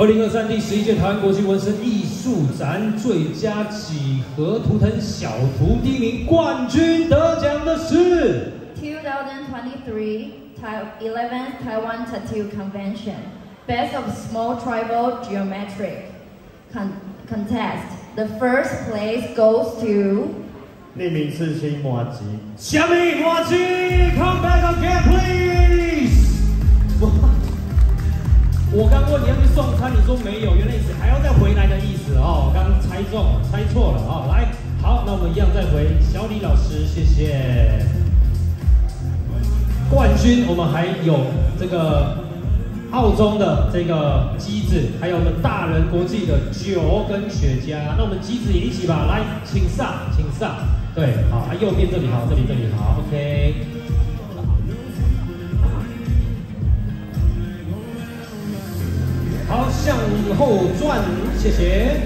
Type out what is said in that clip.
二零二三第十一届台湾国际纹身艺术展最佳几何图腾小图第一名冠军得奖的是2023 11th Taiwan Tattoo Convention Best of Small Tribal Geometric Con Contest. The first place goes to 匿名刺青马吉。下面马吉，Come back again, please。我刚问你要去送餐，你说没有，原来是还要再回来的意思哦。我刚猜中，猜错了哦。来，好，那我们一样再回小李老师，谢谢。冠军，我们还有这个澳洲的这个机子，还有我们大人国际的酒跟雪茄。那我们机子也一起吧，来，请上，请上。对，好，右边这里好，这里这里好，OK。好，向后转，谢谢。